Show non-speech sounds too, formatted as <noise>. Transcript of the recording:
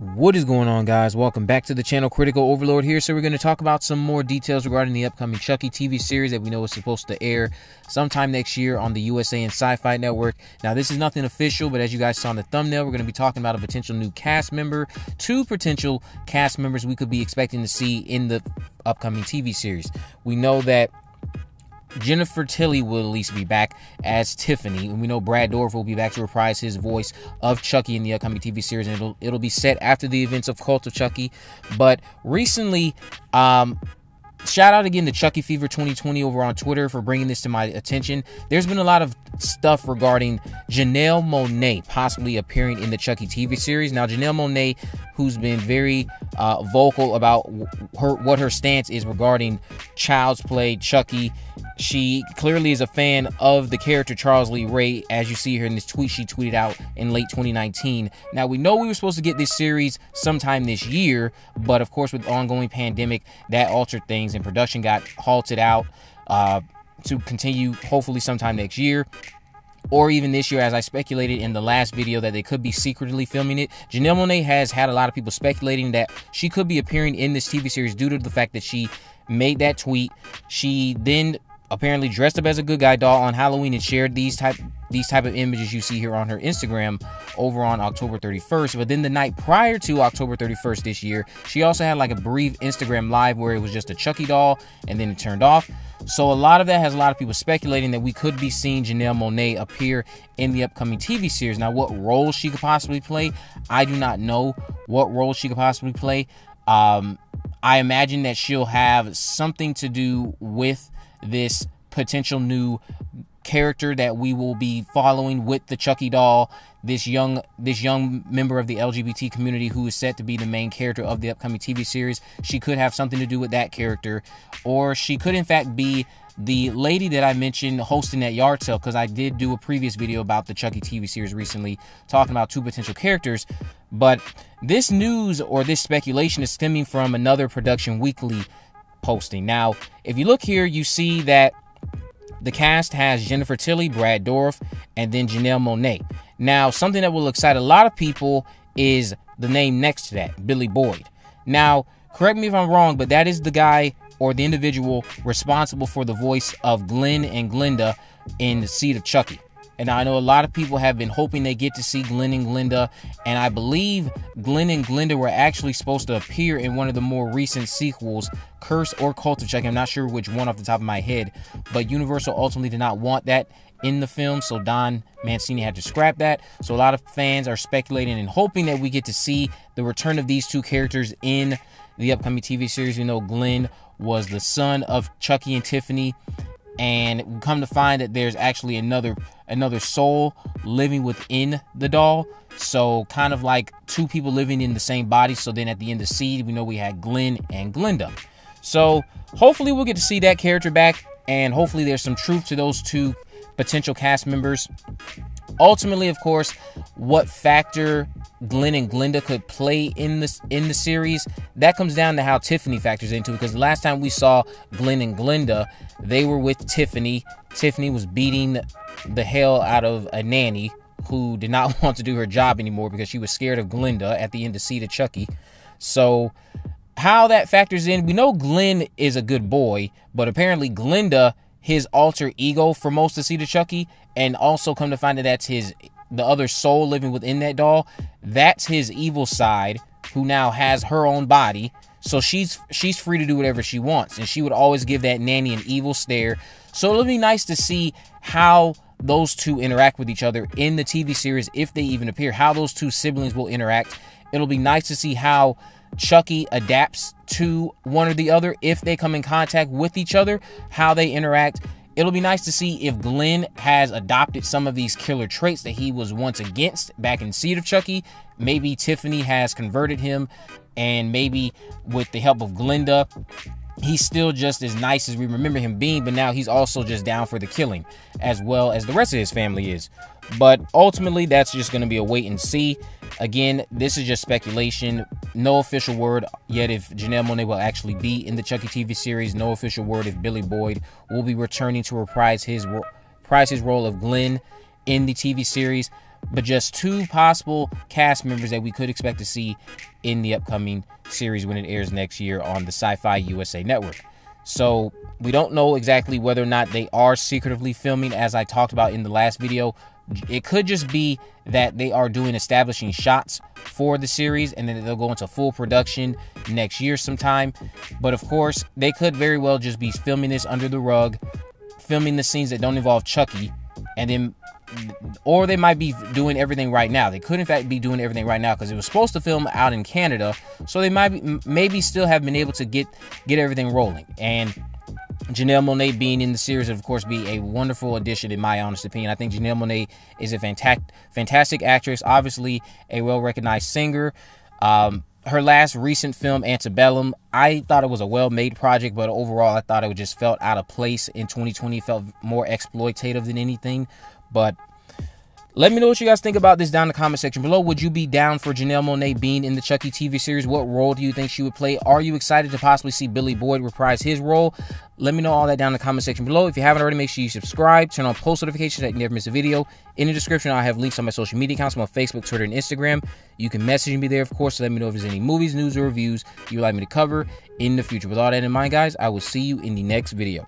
What is going on, guys? Welcome back to the channel. Critical Overlord here. So, we're going to talk about some more details regarding the upcoming Chucky TV series that we know is supposed to air sometime next year on the USA and Syfy Network. Now, this is nothing official, but as you guys saw in the thumbnail, we're going to be talking about a potential new cast member, two potential cast members we could be expecting to see in the upcoming TV series. We know that Jennifer Tilly will at least be back as Tiffany, and we know Brad Dourif will be back to reprise his voice of Chucky in the upcoming TV series, and it'll it'll be set after the events of Cult of Chucky. But recently, um, shout out again to Chucky Fever 2020 over on Twitter for bringing this to my attention. There's been a lot of stuff regarding Janelle Monáe possibly appearing in the Chucky TV series. Now, Janelle Monáe, who's been very uh, vocal about her what her stance is regarding Child's Play, Chucky. She clearly is a fan of the character Charles Lee Ray, as you see here in this tweet she tweeted out in late 2019. Now, we know we were supposed to get this series sometime this year, but of course, with the ongoing pandemic, that altered things and production got halted out uh, to continue hopefully sometime next year or even this year, as I speculated in the last video that they could be secretly filming it. Janelle Monáe has had a lot of people speculating that she could be appearing in this TV series due to the fact that she made that tweet. She then apparently dressed up as a good guy doll on Halloween and shared these type these type of images you see here on her Instagram over on October 31st. But then the night prior to October 31st this year, she also had like a brief Instagram live where it was just a Chucky doll and then it turned off. So a lot of that has a lot of people speculating that we could be seeing Janelle Monáe appear in the upcoming TV series. Now, what role she could possibly play, I do not know what role she could possibly play. Um, I imagine that she'll have something to do with this potential new character that we will be following with the Chucky doll. This young this young member of the LGBT community who is set to be the main character of the upcoming TV series. She could have something to do with that character, or she could in fact be the lady that I mentioned hosting that yard sale because I did do a previous video about the Chucky TV series recently talking about two potential characters. But this news or this speculation is stemming from another Production Weekly posting. Now, if you look here, you see that the cast has Jennifer Tilly, Brad Dourif, and then Janelle Monáe. Now, something that will excite a lot of people is the name next to that, Billy Boyd. Now, correct me if I'm wrong, but that is the guy or the individual responsible for the voice of Glen and Glenda in the Seed of Chucky. And I know a lot of people have been hoping they get to see Glen and Glenda. And I believe Glen and Glenda were actually supposed to appear in one of the more recent sequels, Curse or Cult of Chucky. I'm not sure which one off the top of my head. But Universal ultimately did not want that in the film, so Don Mancini had to scrap that. So a lot of fans are speculating and hoping that we get to see the return of these two characters in the upcoming TV series. You know, Glen was the son of Chucky and Tiffany and we come to find that there's actually another another soul living within the doll. So kind of like two people living in the same body. So then at the end of seed we know we had glen and glenda so hopefully we'll get to see that character back and hopefully there's some truth to those two potential cast members. Ultimately of course what factor Glen and Glenda could play in this in the series, that comes down to how Tiffany factors into it. Because last time we saw Glen and Glenda, they were with Tiffany. Tiffany was beating the hell out of a nanny who did not <laughs> want to do her job anymore because she was scared of Glenda at the end of Seed of Chucky. So how that factors in, we know Glen is a good boy, but apparently Glenda, his alter ego for most of Seed of Chucky, and also come to find that that's his the other soul living within that doll, that's his evil side who now has her own body. So she's she's free to do whatever she wants, and she would always give that nanny an evil stare. So it'll be nice to see how those two interact with each other in the TV series, if they even appear. How those two siblings will interact. It'll be nice to see how Chucky adapts to one or the other if they come in contact with each other, how they interact It'll be nice to see if Glen has adopted some of these killer traits that he was once against back in Seed of Chucky. Maybe Tiffany has converted him, and maybe with the help of Glenda, he's still just as nice as we remember him being, but now he's also just down for the killing, as well as the rest of his family is. But ultimately, that's just going to be a wait and see. Again, this is just speculation. No official word yet if Janelle Monáe will actually be in the Chucky TV series. No official word if Billy Boyd will be returning to reprise his reprise his role of Glen in the TV series. But just two possible cast members that we could expect to see in the upcoming series when it airs next year on the Syfy USA network. So we don't know exactly whether or not they are secretively filming, as I talked about in the last video. It could just be that they are doing establishing shots for the series and then they'll go into full production next year sometime. But of course, they could very well just be filming this under the rug, filming the scenes that don't involve Chucky, and then or they might be doing everything right now. They could in fact be doing everything right now because it was supposed to film out in Canada, so they might be, maybe still have been able to get get everything rolling. And Janelle Monáe being in the series would of course be a wonderful addition in my honest opinion. I think Janelle Monáe is a fantastic fantastic actress, obviously a well recognized singer. Um, her last recent film, Antebellum, I thought it was a well made project, but overall, I thought it just felt out of place in 2020. It felt more exploitative than anything. But let me know what you guys think about this down in the comment section below. Would you be down for Janelle Monáe being in the Chucky TV series? What role do you think she would play? Are you excited to possibly see Billy Boyd reprise his role? Let me know all that down in the comment section below. If you haven't already, make sure you subscribe, turn on post notifications so that you never miss a video. In the description, I have links on my social media accounts on Facebook, Twitter, and Instagram. You can message me there, of course, to let me know if there's any movies, news, or reviews you would like me to cover in the future. With all that in mind, guys, I will see you in the next video.